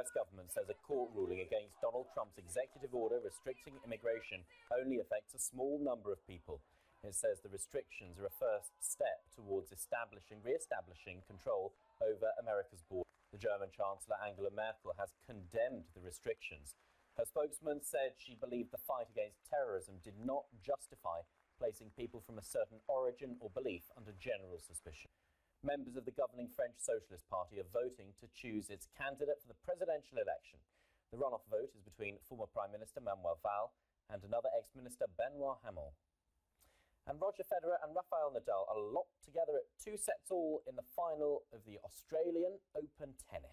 US government says a court ruling against Donald Trump's executive order restricting immigration only affects a small number of people. It says the restrictions are a first step towards establishing, re-establishing control over America's border. The German Chancellor Angela Merkel has condemned the restrictions. Her spokesman said she believed the fight against terrorism did not justify placing people from a certain origin or belief under general suspicion. Members of the governing French Socialist Party are voting to choose its candidate for the presidential election. The runoff vote is between former Prime Minister Manuel Valls and another ex-minister Benoit Hamon. And Roger Federer and Rafael Nadal are locked together at two sets all in the final of the Australian Open Tennis.